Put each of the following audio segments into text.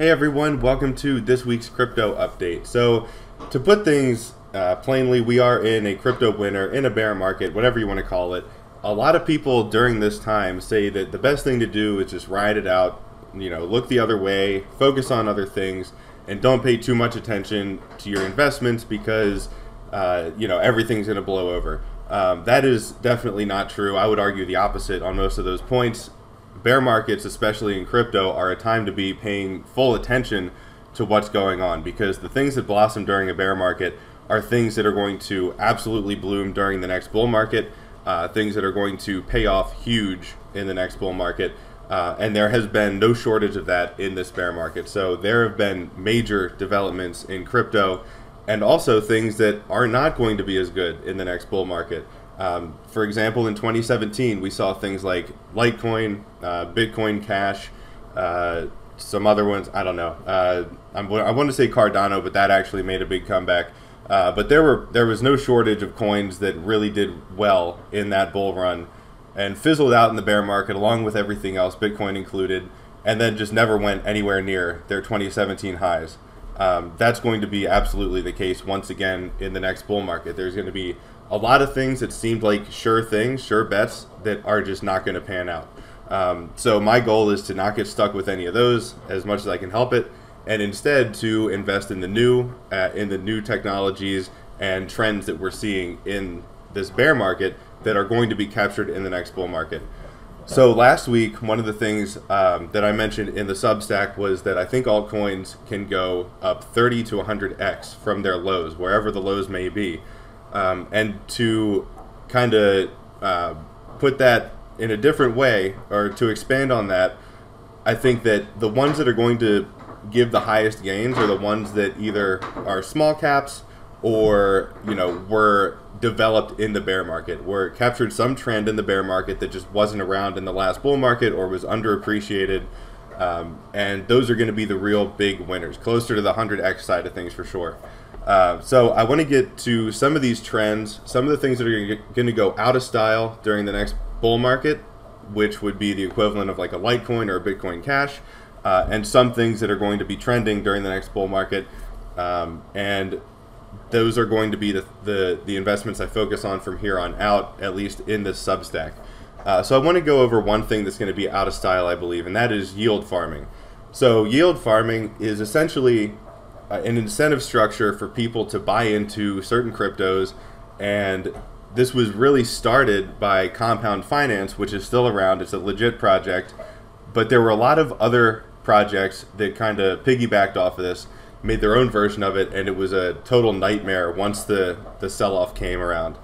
Hey everyone, welcome to this week's crypto update. So, to put things uh, plainly, we are in a crypto winter, in a bear market, whatever you want to call it. A lot of people during this time say that the best thing to do is just ride it out, you know, look the other way, focus on other things, and don't pay too much attention to your investments because, uh, you know, everything's going to blow over. Um, that is definitely not true. I would argue the opposite on most of those points bear markets, especially in crypto, are a time to be paying full attention to what's going on because the things that blossom during a bear market are things that are going to absolutely bloom during the next bull market, uh, things that are going to pay off huge in the next bull market. Uh, and there has been no shortage of that in this bear market. So there have been major developments in crypto and also things that are not going to be as good in the next bull market. Um, for example, in 2017, we saw things like Litecoin, uh, Bitcoin Cash, uh, some other ones. I don't know. Uh, i want to say Cardano, but that actually made a big comeback. Uh, but there were there was no shortage of coins that really did well in that bull run, and fizzled out in the bear market along with everything else, Bitcoin included, and then just never went anywhere near their 2017 highs. Um, that's going to be absolutely the case once again in the next bull market. There's going to be a lot of things that seemed like sure things, sure bets that are just not going to pan out. Um, so my goal is to not get stuck with any of those as much as I can help it, and instead to invest in the new, uh, in the new technologies and trends that we're seeing in this bear market that are going to be captured in the next bull market. So last week, one of the things um, that I mentioned in the Substack was that I think altcoins can go up 30 to 100x from their lows, wherever the lows may be. Um, and to kind of uh, put that in a different way, or to expand on that, I think that the ones that are going to give the highest gains are the ones that either are small caps or you know were developed in the bear market, where it captured some trend in the bear market that just wasn't around in the last bull market or was underappreciated. Um, and those are going to be the real big winners, closer to the 100x side of things for sure. Uh, so I want to get to some of these trends, some of the things that are going to go out of style during the next bull market, which would be the equivalent of like a Litecoin or a Bitcoin Cash, uh, and some things that are going to be trending during the next bull market. Um, and those are going to be the, the, the, investments I focus on from here on out, at least in this Substack. Uh, so I want to go over one thing that's going to be out of style, I believe, and that is yield farming. So yield farming is essentially uh, an incentive structure for people to buy into certain cryptos. And this was really started by compound finance which is still around. It's a legit project. But there were a lot of other projects that kind of piggybacked off of this made their own version of it and it was a total nightmare once the, the sell-off came around.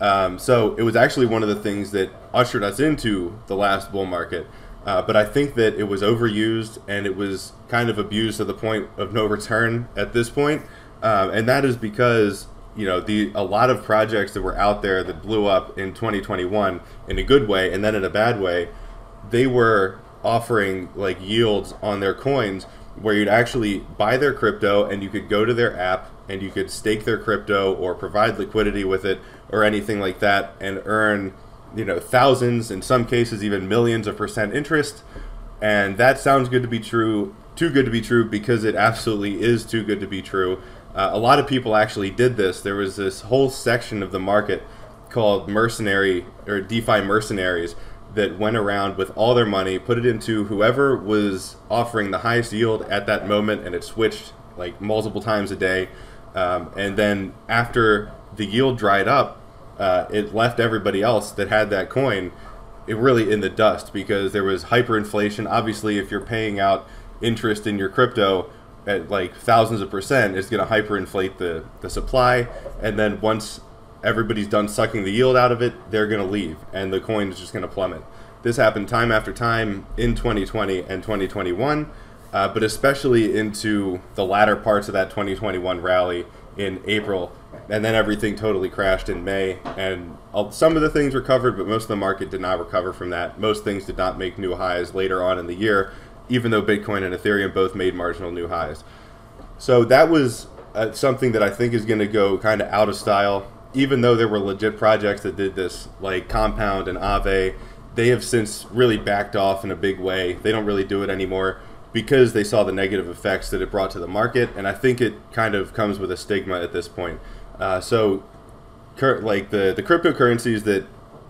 Um, so it was actually one of the things that ushered us into the last bull market uh, but I think that it was overused and it was kind of abused to the point of no return at this point. Um, and that is because you know the a lot of projects that were out there that blew up in 2021 in a good way and then in a bad way, they were offering like yields on their coins where you'd actually buy their crypto and you could go to their app and you could stake their crypto or provide liquidity with it or anything like that and earn you know thousands in some cases even millions of percent interest. And that sounds good to be true too good to be true because it absolutely is too good to be true. Uh, a lot of people actually did this. There was this whole section of the market called mercenary or defi mercenaries that went around with all their money put it into whoever was offering the highest yield at that moment and it switched like multiple times a day. Um, and then after the yield dried up uh, it left everybody else that had that coin it really in the dust because there was hyperinflation. Obviously, if you're paying out interest in your crypto at like thousands of percent, it's going to hyperinflate the, the supply. And then once everybody's done sucking the yield out of it, they're going to leave and the coin is just going to plummet. This happened time after time in 2020 and 2021, uh, but especially into the latter parts of that 2021 rally in April and then everything totally crashed in May. And some of the things recovered, but most of the market did not recover from that. Most things did not make new highs later on in the year, even though Bitcoin and Ethereum both made marginal new highs. So that was uh, something that I think is going to go kind of out of style. Even though there were legit projects that did this, like Compound and Aave, they have since really backed off in a big way. They don't really do it anymore. Because they saw the negative effects that it brought to the market, and I think it kind of comes with a stigma at this point. Uh, so, cur- like the the cryptocurrencies that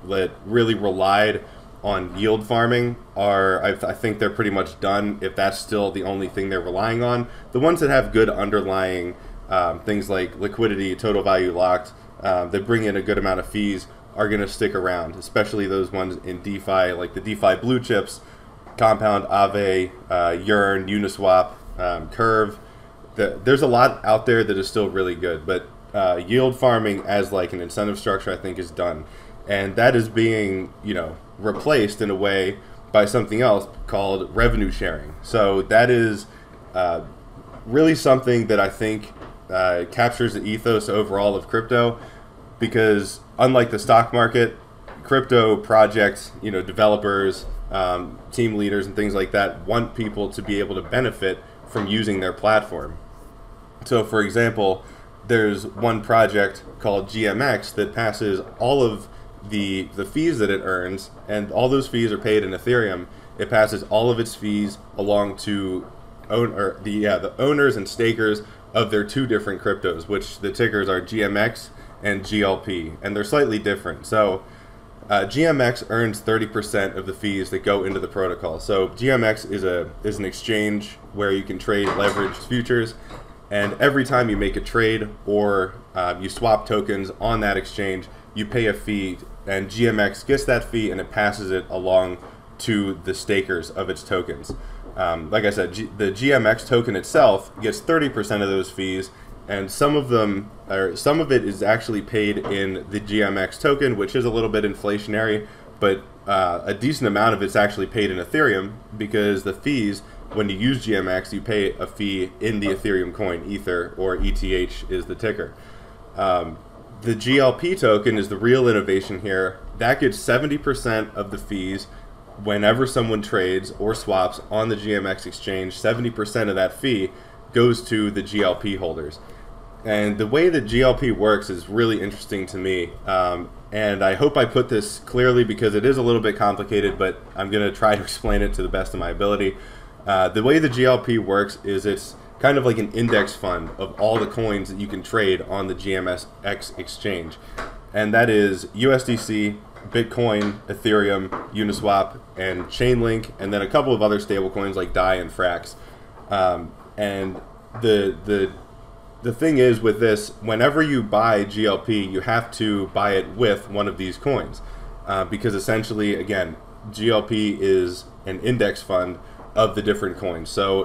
that really relied on yield farming are I, I think they're pretty much done if that's still the only thing they're relying on. The ones that have good underlying um, things like liquidity, total value locked, um, that bring in a good amount of fees are going to stick around, especially those ones in DeFi, like the DeFi blue chips, Compound, Aave, uh, Yearn, Uniswap, um, Curve. The, there's a lot out there that is still really good, but uh, yield farming as like an incentive structure, I think, is done, and that is being you know replaced in a way by something else called revenue sharing. So that is uh, really something that I think uh, captures the ethos overall of crypto because unlike the stock market, crypto projects, you know, developers, um, team leaders, and things like that want people to be able to benefit from using their platform. So, for example, there's one project called GMX that passes all of the the fees that it earns, and all those fees are paid in Ethereum. It passes all of its fees along to own or the yeah the owners and stakers of their two different cryptos, which the tickers are GMX and GLP, and they're slightly different. So uh, GMX earns 30% of the fees that go into the protocol. So GMX is a is an exchange where you can trade leveraged futures, and every time you make a trade or uh, you swap tokens on that exchange, you pay a fee, and GMX gets that fee and it passes it along to the stakers of its tokens. Um, like I said, G- the GMX token itself gets 30% of those fees, and some of them or some of it is actually paid in the GMX token, which is a little bit inflationary, but uh, a decent amount of it's actually paid in Ethereum because the fees when you use GMX, you pay a fee in the Ethereum coin, Ether or ETH is the ticker. Um, the GLP token is the real innovation here. That gets 70% of the fees whenever someone trades or swaps on the GMX exchange. 70% of that fee goes to the GLP holders. And the way that GLP works is really interesting to me. Um, and I hope I put this clearly because it is a little bit complicated, but I'm going to try to explain it to the best of my ability. Uh, the way the GLP works is it's kind of like an index fund of all the coins that you can trade on the GMX exchange. And that is USDC, Bitcoin, Ethereum, Uniswap, and Chainlink, and then a couple of other stablecoins like DAI and Frax. Um, and the the the thing is with this, whenever you buy GLP, you have to buy it with one of these coins, uh, because essentially, again, GLP is an index fund of the different coins. So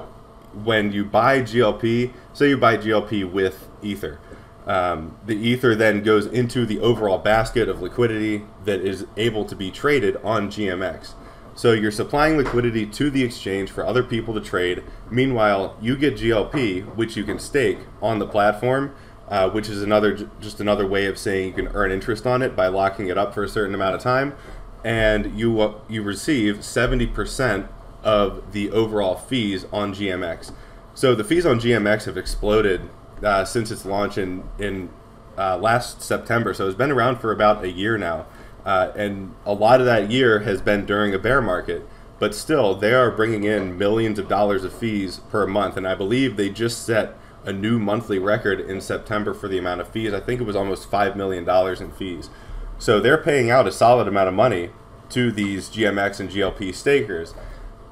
when you buy GLP, say you buy GLP with Ether, um, the Ether then goes into the overall basket of liquidity that is able to be traded on GMX. So you're supplying liquidity to the exchange for other people to trade. Meanwhile, you get GLP, which you can stake on the platform, uh, which is another just another way of saying you can earn interest on it by locking it up for a certain amount of time, and you uh, you receive 70% of the overall fees on GMX. So the fees on GMX have exploded uh, since its launch in in uh, last September. So it's been around for about a year now. Uh, and a lot of that year has been during a bear market. But still, they are bringing in millions of dollars of fees per month. And I believe they just set a new monthly record in September for the amount of fees. I think it was almost $5 million in fees. So they're paying out a solid amount of money to these GMX and GLP stakers.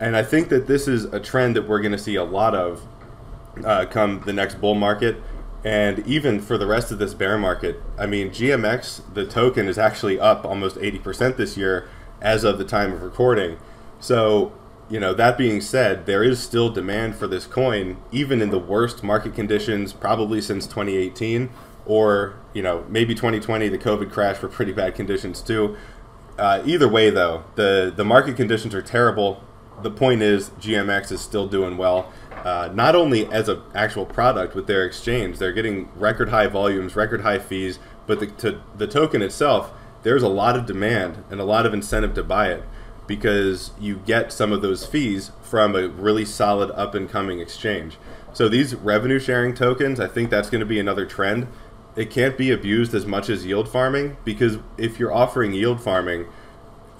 And I think that this is a trend that we're going to see a lot of uh, come the next bull market and even for the rest of this bear market, I mean, GMX, the token, is actually up almost 80% this year as of the time of recording. So, you know, that being said, there is still demand for this coin, even in the worst market conditions, probably since 2018, or, you know, maybe 2020, the COVID crash were pretty bad conditions too. Uh, either way, though, the, the market conditions are terrible. The point is, GMX is still doing well uh, not only as an actual product with their exchange, they're getting record high volumes, record high fees, but the, to, the token itself, there's a lot of demand and a lot of incentive to buy it because you get some of those fees from a really solid up and coming exchange. So these revenue sharing tokens, I think that's going to be another trend. It can't be abused as much as yield farming because if you're offering yield farming,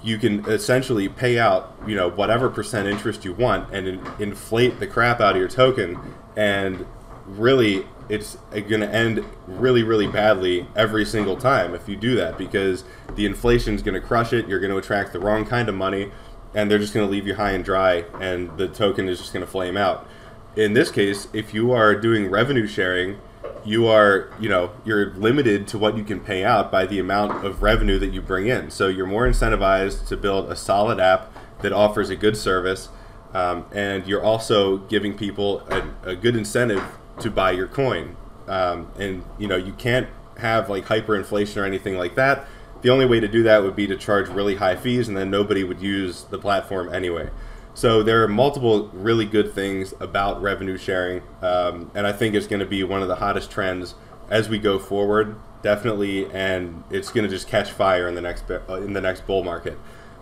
you can essentially pay out you know whatever percent interest you want and in, inflate the crap out of your token. And really it's going to end really really badly every single time if you do that because the inflation is going to crush it. You're going to attract the wrong kind of money and they're just going to leave you high and dry and the token is just going to flame out. In this case if you are doing revenue sharing you are, you know, you're limited to what you can pay out by the amount of revenue that you bring in. So you're more incentivized to build a solid app that offers a good service, um, and you're also giving people a, a, good incentive to buy your coin. Um, and you know, you can't have like hyperinflation or anything like that. The only way to do that would be to charge really high fees, and then nobody would use the platform anyway. So there are multiple really good things about revenue sharing, um, and I think it's going to be one of the hottest trends as we go forward, definitely, and it's going to just catch fire in the next uh, in the next bull market.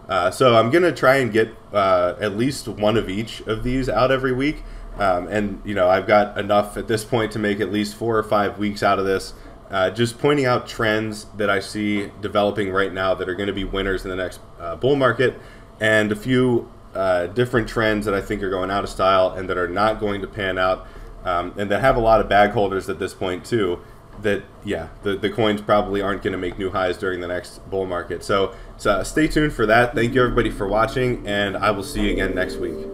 Uh, so I'm going to try and get uh, at least one of each of these out every week, um, and you know I've got enough at this point to make at least four or five weeks out of this. Uh, just pointing out trends that I see developing right now that are going to be winners in the next uh, bull market, and a few uh, different trends that I think are going out of style and that are not going to pan out, um, and that have a lot of bag holders at this point too. That yeah, the, the coins probably aren't going to make new highs during the next bull market. So, so stay tuned for that. Thank you everybody for watching, and I will see you again next week.